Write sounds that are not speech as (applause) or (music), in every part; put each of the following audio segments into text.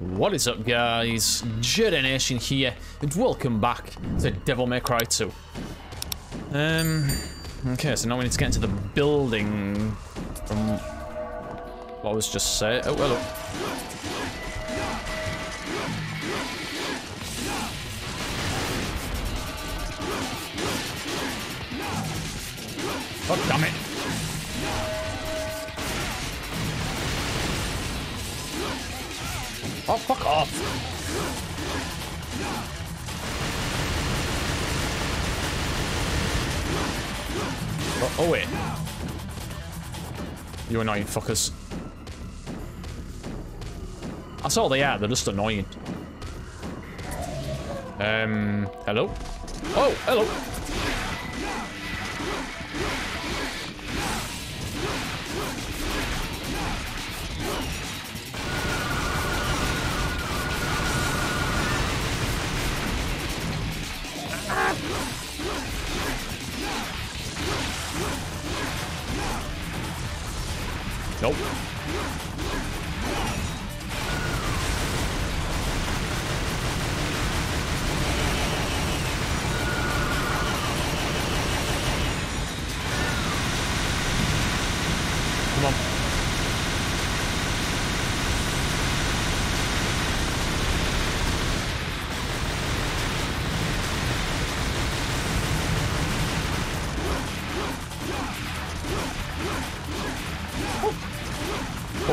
What is up guys, Jetta here, and welcome back to Devil May Cry 2. Um, okay, so now we need to get into the building from what was just said. Oh, hello. Oh, damn it. Oh, fuck off. Oh, oh wait. You annoying fuckers. That's all they are, they're just annoying. Um, hello? Oh, hello.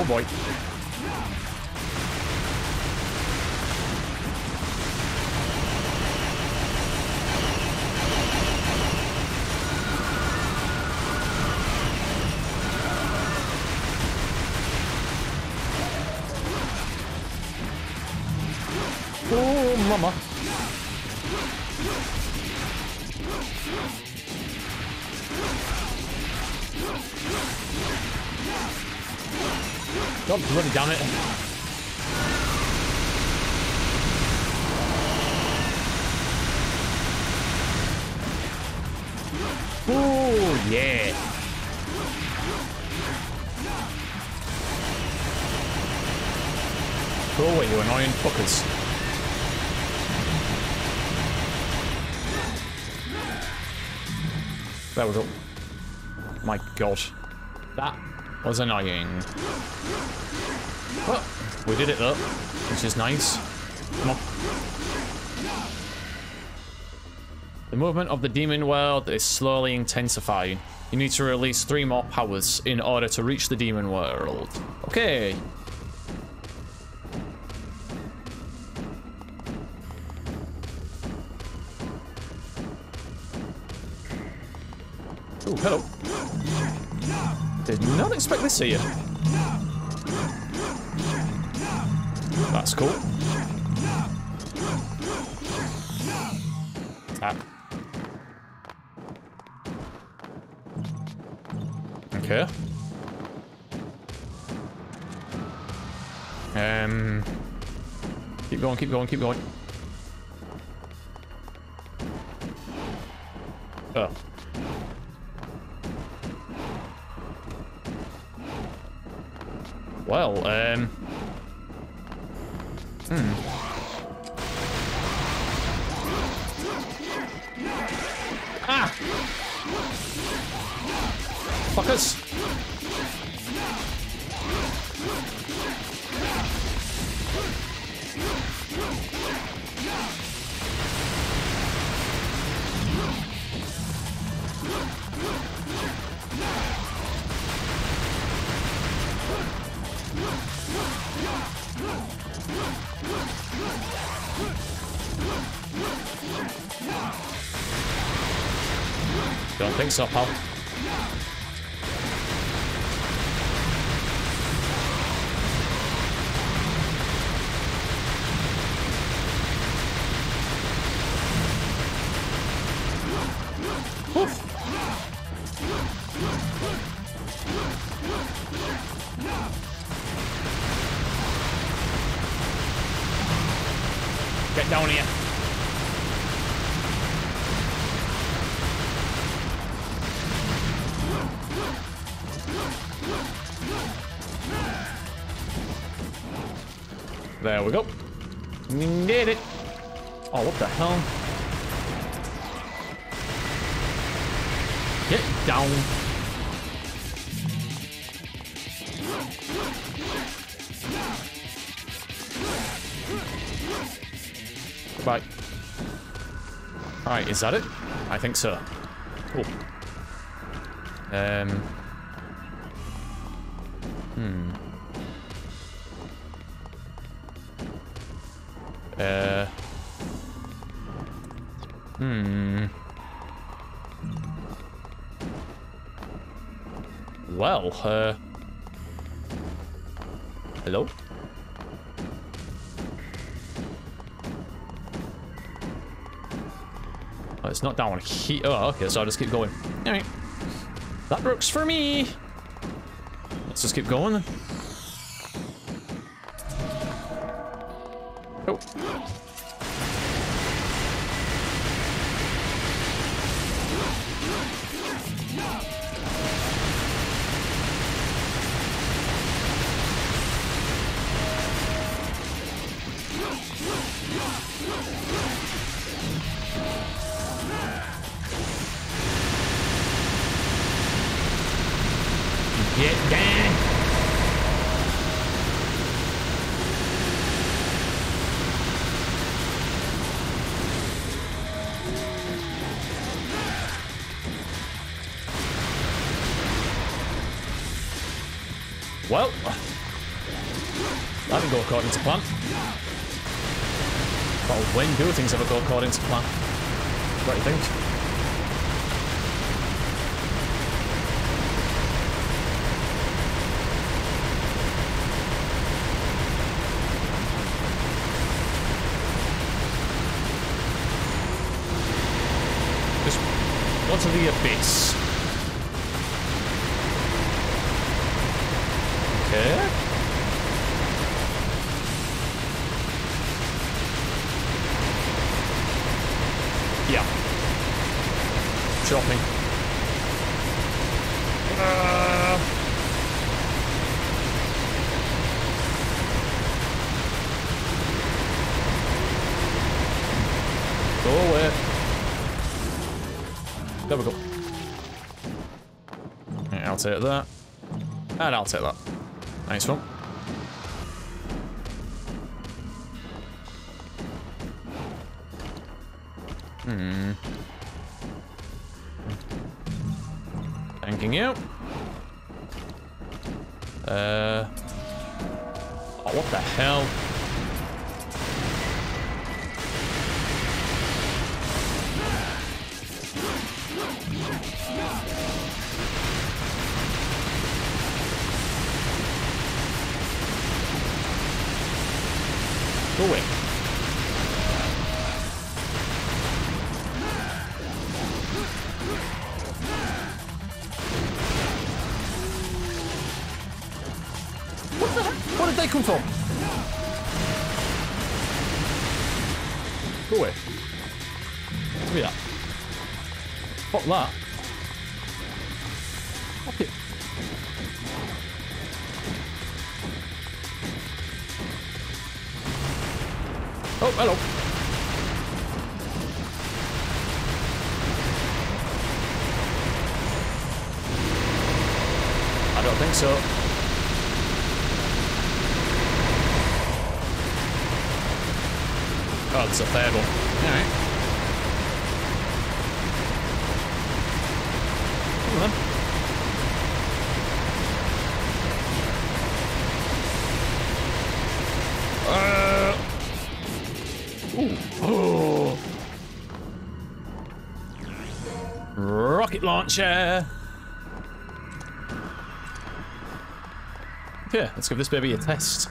Boy. Oh, mama. God bloody damn it. Oh, yeah. Go away, you annoying fuckers. There we go. My god. Was annoying. Well, we did it though, which is nice. Come on. The movement of the demon world is slowly intensifying. You need to release three more powers in order to reach the demon world. Okay. Oh, hello. Did not expect this here. That's cool. Tap. Okay. Um. Keep going, keep going, keep going. Think so, pal. There we go. Did it. Oh, what the hell? Get down. Bye. Alright, is that it? I think so. Cool. Um. Hmm. Uh. Hello? Oh, it's not down here. Oh, okay, so I'll just keep going. Alright. That works for me. Let's just keep going then. Oh. According to plan. But when do things ever go according to plan? What do you think? Just go to the abyss. Take that. And I'll take that. Nice one. Hmm. Thanking you. Uh. Oh, what the hell? Go away. What the heck? Where did they come from? Go away. Give me that. Fuck that. I don't think so. Oh, it's a third one. Alright. Come on. Uh. Oh. (gasps) Rocket launcher. Okay, let's give this baby a test.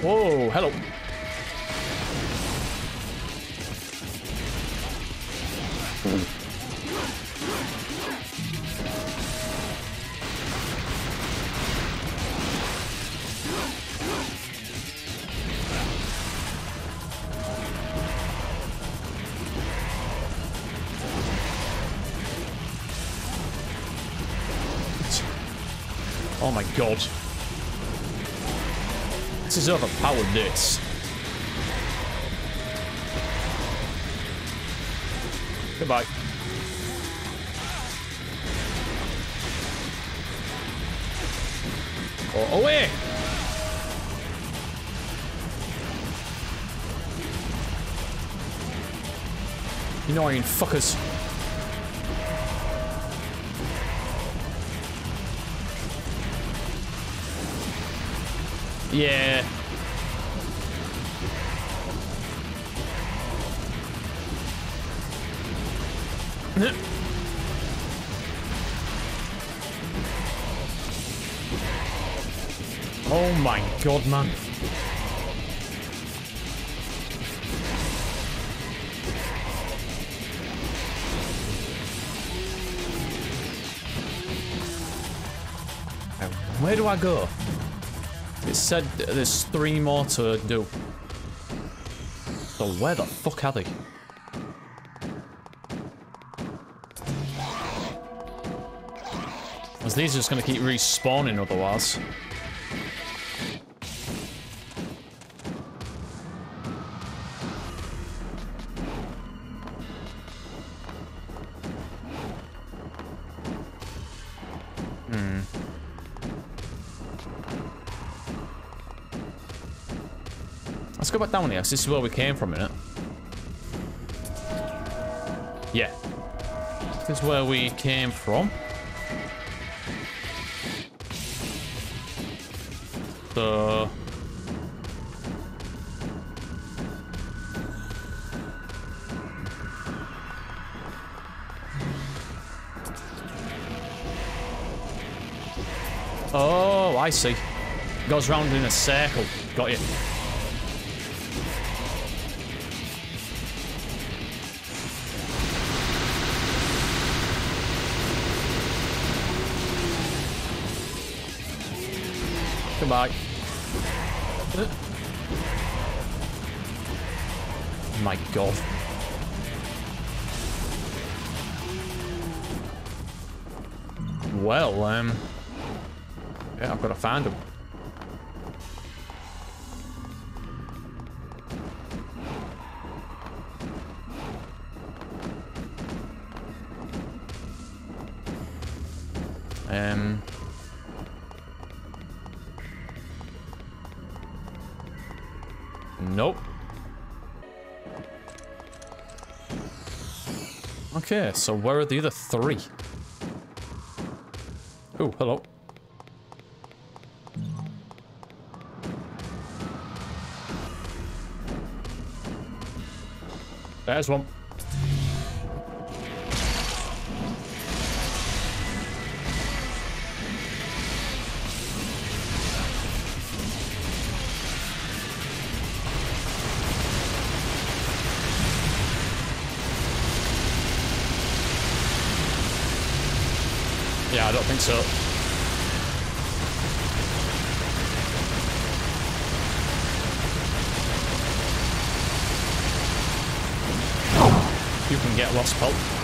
Whoa, hello. Oh my god. Is overpowered, this. Goodbye. Oh, oh away! You Annoying fuckers. Yeah. (laughs) Oh my god, man. Where do I go? It said there's three more to do. So where the fuck are they? Because these are just going to keep respawning otherwise. Let's go back down here. This is where we came from, innit? Yeah. This is where we came from. So... Oh, I see. Goes round in a circle. Got you. Goodbye. My god. Well, um... Yeah, I've got to find him. Okay, so where are the other three? Oh, hello. There's one. Yeah, I don't think so. You can get lost pulp.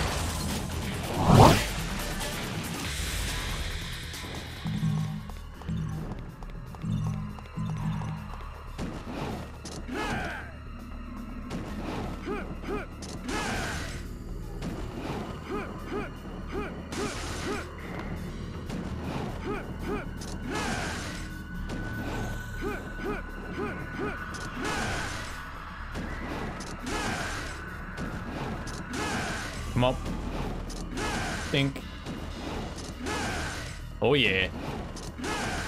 Oh yeah.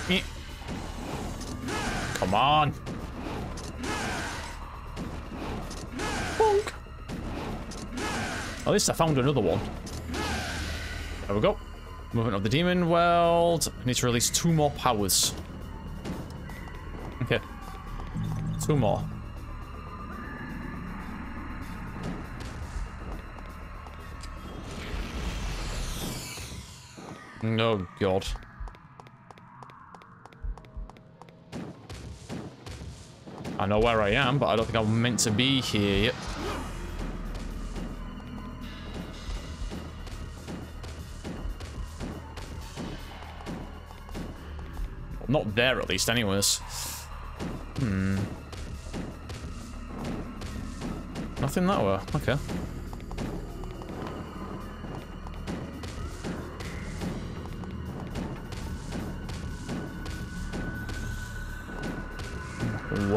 Eh. Come on. Bonk. At least I found another one. There we go. Movement of the demon world. Need to release two more powers. Okay. Two more. Oh, God. I know where I am, but I don't think I'm meant to be here yet. Not there, at least, anyways. Hmm. Nothing that way. Okay.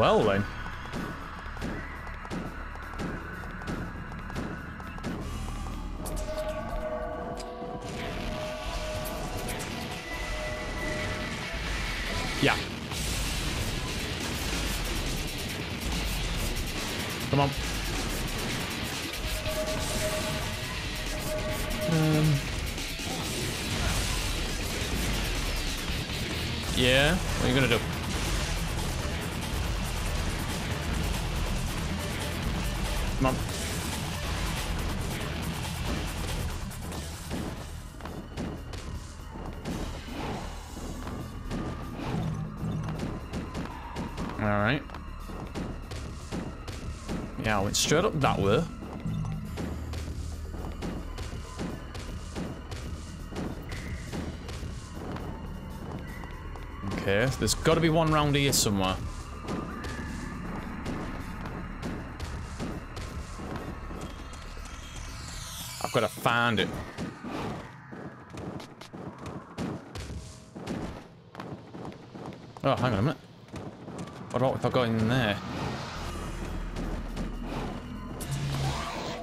Well then. Yeah. Come on. Um. Yeah, what are you gonna do? Straight up that way. Okay, there's got to be one round here somewhere. I've got to find it. Oh, hang on a minute. What about if I go in there?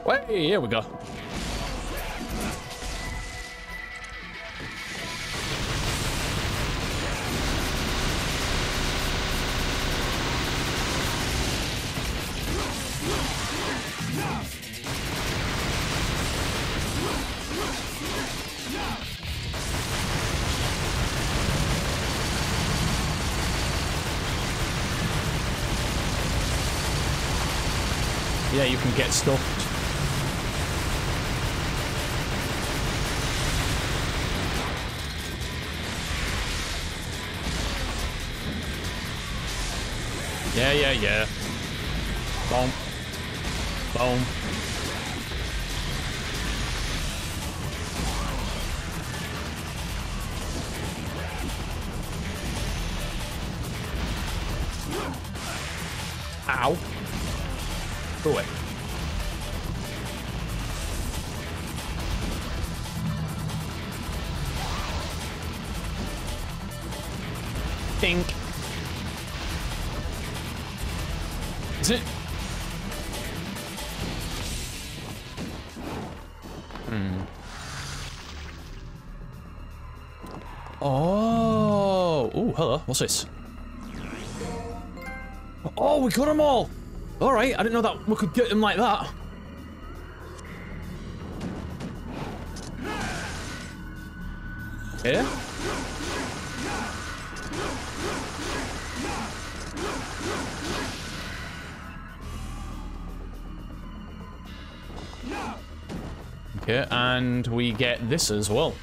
Wait, here we go. Yeah, you can get stuffed. Yeah, yeah. Boom. Boom. What's this? Oh, we got them all. All right. I didn't know that we could get them like that. Yeah. Okay, and we get this as well.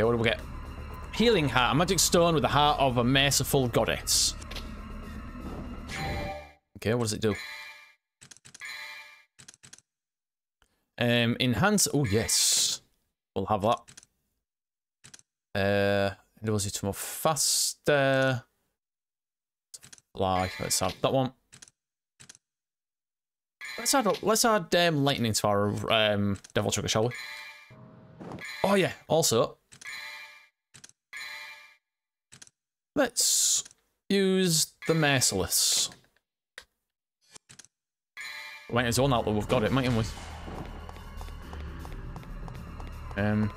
Okay, what do we get? Healing Heart, a magic stone with the heart of a merciful goddess. Okay, what does it do? Um, enhance. Oh yes, we'll have that. Uh, enables you to move faster. Like, let's have that one. Let's add let's add um, lightning to our um, devil trigger, shall we? Oh yeah. Also, Let's use the Merciless. Wait, it's on that, that we've got it, mightn't we? Um.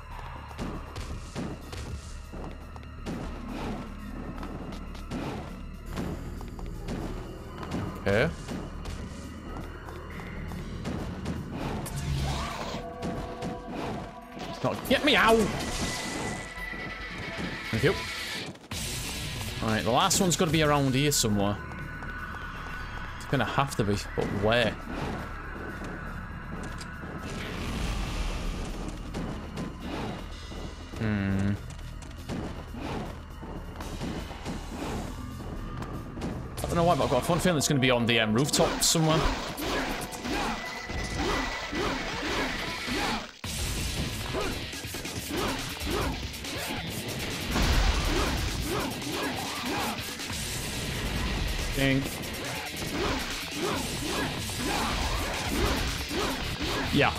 Okay. It's not. Get me out! Thank you. Alright, the last one's got to be around here somewhere. It's gonna have to be, but where? Hmm. I don't know why, but I've got a fun feeling it's going to be on the um, rooftop somewhere. Ding. Yeah.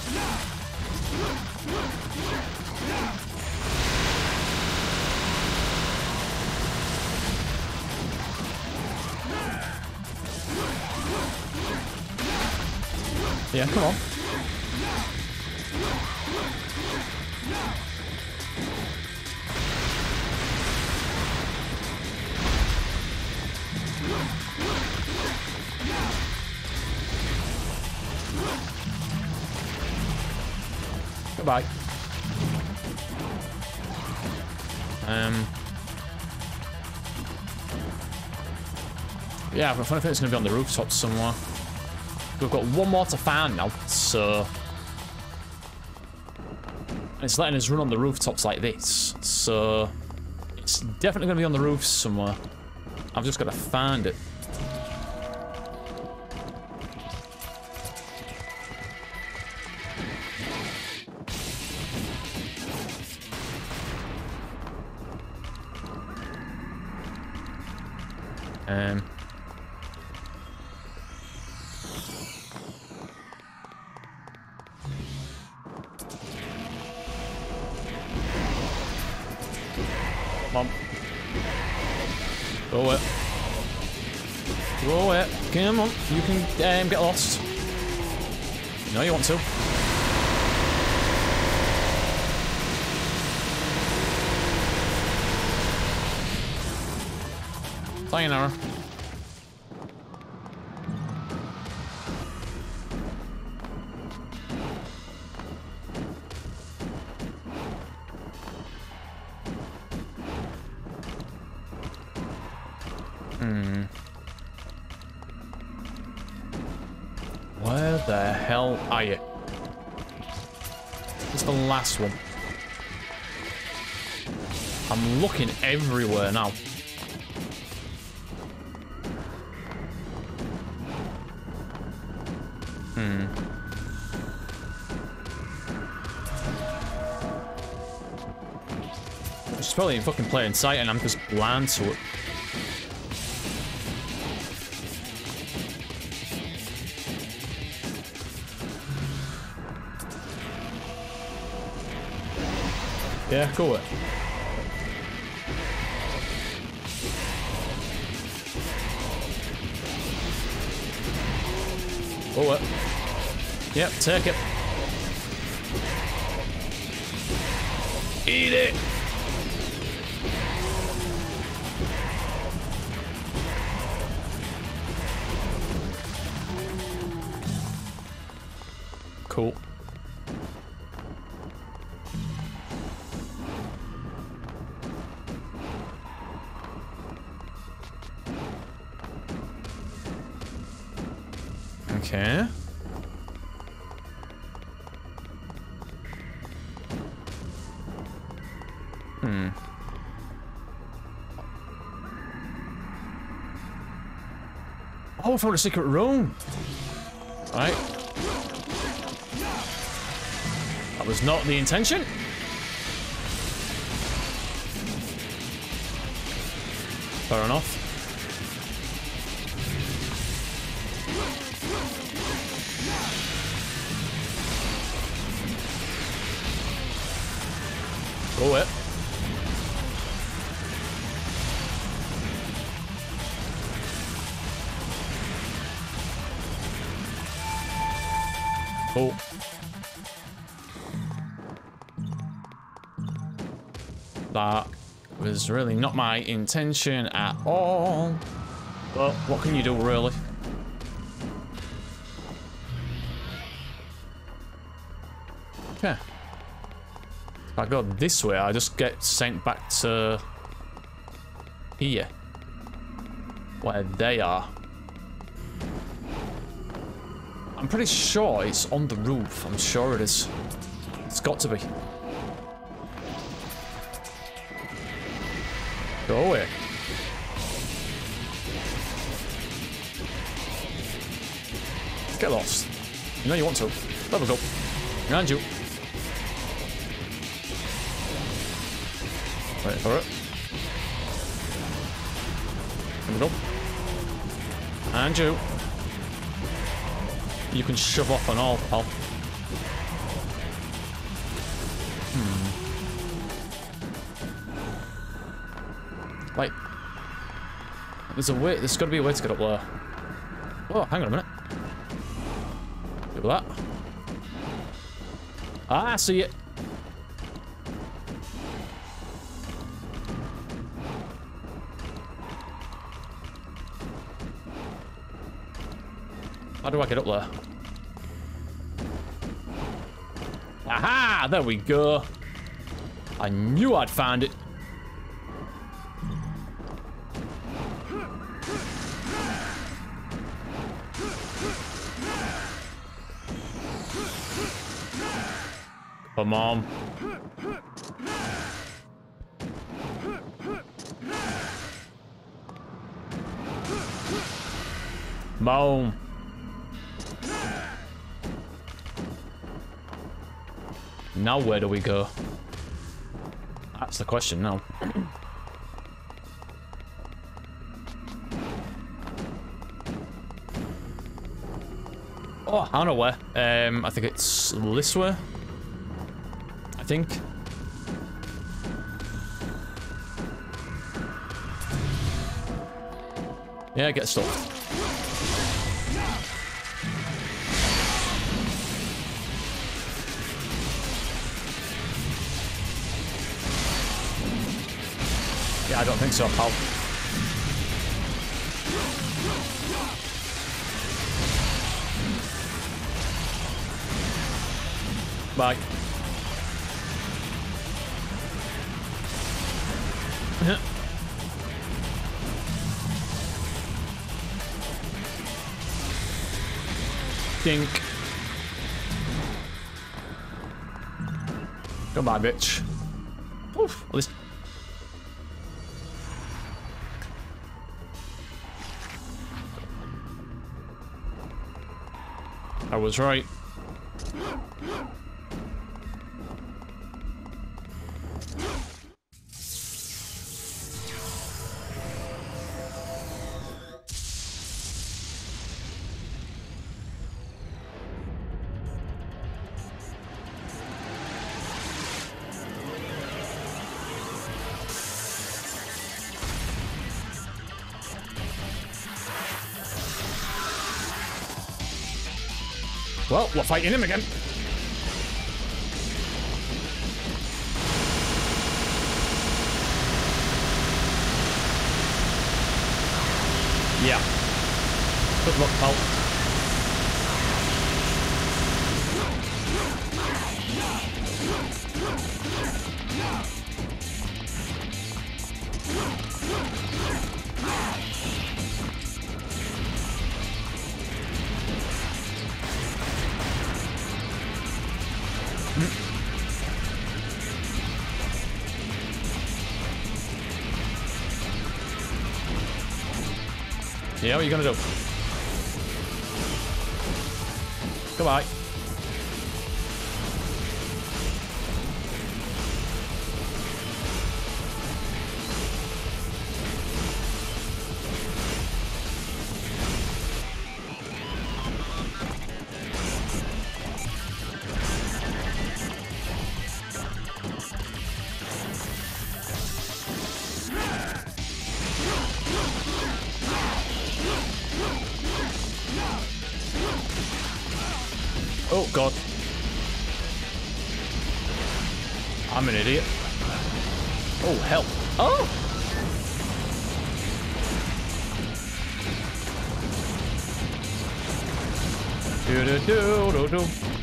Yeah, come on. Goodbye. Um. Yeah, a funny feeling it's going to be on the rooftop somewhere. We've got one more to find now, so... And it's letting us run on the rooftops like this, so... It's definitely going to be on the roof somewhere. I've just got to find it. Um... Come on. Go it. Go it. Come on. You can um, get lost. No, you want to. Hmm. Where the hell are you? It's the last one. I'm looking everywhere now. Probably in fucking plain sight and I'm just blind to it. Yeah, go it. Go it. Yep, take it. Eat it. Cool. Okay. Hmm. Oh, for a secret room. Right. Was not the intention. Fair enough. Go it. Cool. Oh. That was really not my intention at all. But what can you do, really? Okay. If I go this way, I just get sent back to here. Where they are. I'm pretty sure it's on the roof. I'm sure it is. It's got to be. Go away. Get lost. You know you want to. Me go. And you. Wait for it. Go. And you. You can shove off and all, pal. Hmm. Like, there's a way. There's got to be a way to get up there. Oh, hang on a minute. Look at that. Ah, I see it. How do I get up there? Aha! There we go. I knew I'd find it. On. Boom. Now where do we go? That's the question now. oh, I don't know where. Um, I think it's this way. Think. Yeah, get stuck. Yeah, I don't think so, pal. Bye. (laughs) Dink. Goodbye, bitch. Oof, at least I was right. We're fighting him again. Yeah. Good luck, pal. What are you gonna do? Goodbye. God. I'm an idiot. Oh, help. Oh! Do do do do do.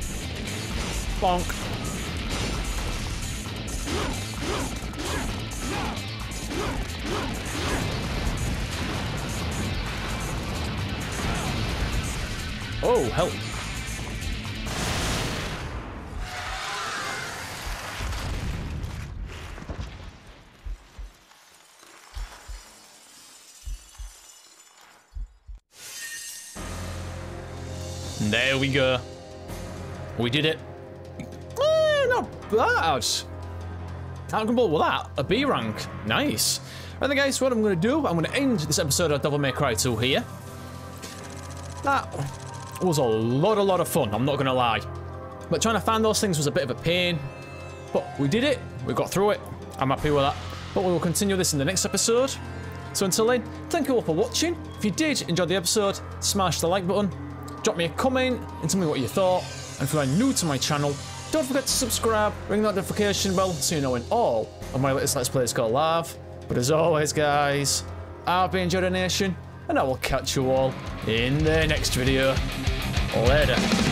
We go. We did it. Eh, not bad. How Comfortable with that. A B rank. Nice. Right then guys, what I'm going to do, I'm going to end this episode of Devil May Cry 2 here. That was a lot, a lot of fun, I'm not going to lie. But trying to find those things was a bit of a pain. But we did it. We got through it. I'm happy with that. But we will continue this in the next episode. So until then, thank you all for watching. If you did enjoy the episode, smash the like button, drop me a comment and tell me what you thought. And if you are new to my channel, don't forget to subscribe, ring that notification bell so you know when all of my latest Let's Plays go live. But as always, guys, I've been Nation, and I will catch you all in the next video. Later.